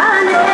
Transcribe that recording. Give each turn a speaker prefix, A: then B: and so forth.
A: I know